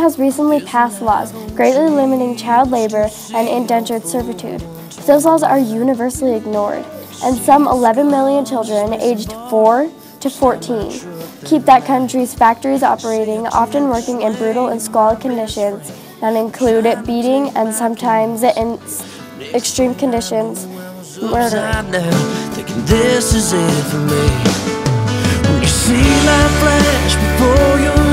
has recently passed laws greatly limiting child labor and indentured servitude. Those laws are universally ignored, and some 11 million children aged 4 to 14 keep that country's factories operating, often working in brutal and squalid conditions that include beating and sometimes in extreme conditions, murder. This is it for me. When you see flash before your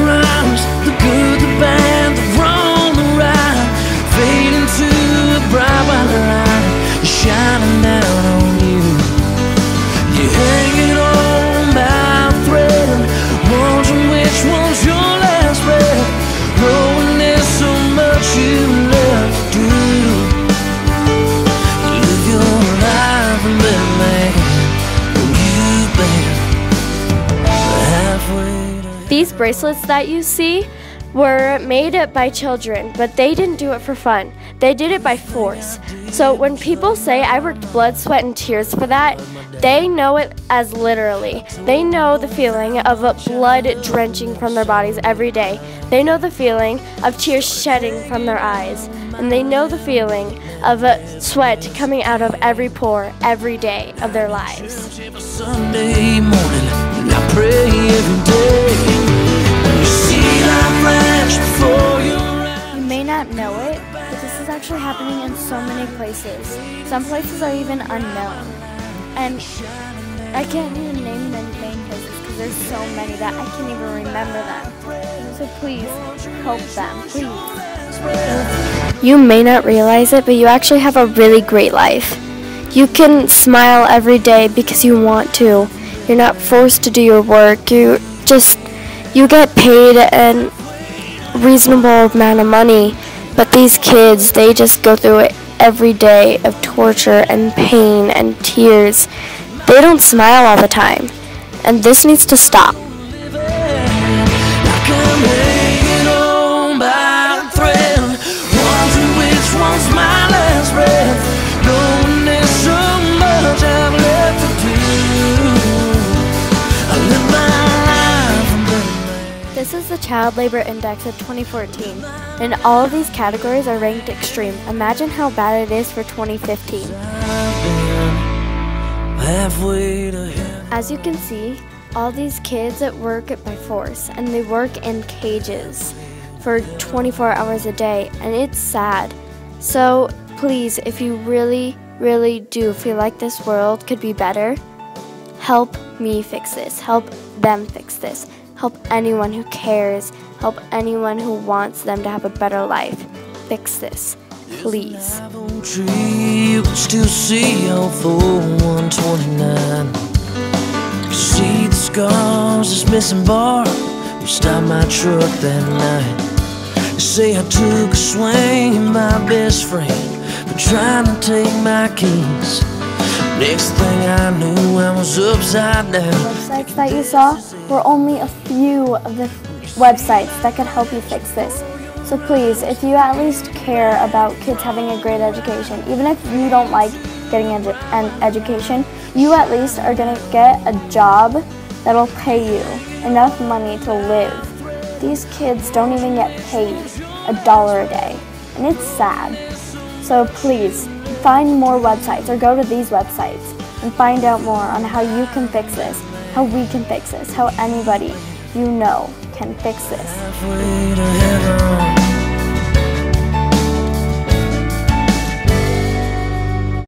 bracelets that you see were made by children, but they didn't do it for fun. They did it by force. So when people say I worked blood, sweat, and tears for that, they know it as literally. They know the feeling of blood drenching from their bodies every day. They know the feeling of tears shedding from their eyes. And they know the feeling of sweat coming out of every pore every day of their lives. Actually happening in so many places. Some places are even unknown. And I can't even name many places because there's so many that I can't even remember them. So please, help them, please. You may not realize it, but you actually have a really great life. You can smile every day because you want to. You're not forced to do your work. You just you get paid and reasonable amount of money, but these kids, they just go through it every day of torture and pain and tears. They don't smile all the time, and this needs to stop. Child Labor Index of 2014, and all of these categories are ranked extreme. Imagine how bad it is for 2015. As you can see, all these kids at work by force, and they work in cages for 24 hours a day, and it's sad. So please, if you really, really do feel like this world could be better, help me fix this. Help them fix this help anyone who cares, help anyone who wants them to have a better life. Fix this, please. You can still see all 129. See the scars, this missing bar. You stopped my truck that night. You say I took a swing my best friend, trying to take my keys. Next thing I knew, I was upside down. Websites that you saw were only a few of the websites that could help you fix this. So please, if you at least care about kids having a great education, even if you don't like getting edu an education, you at least are going to get a job that'll pay you enough money to live. These kids don't even get paid a dollar a day, and it's sad. So please, find more websites or go to these websites and find out more on how you can fix this, how we can fix this, how anybody you know can fix this.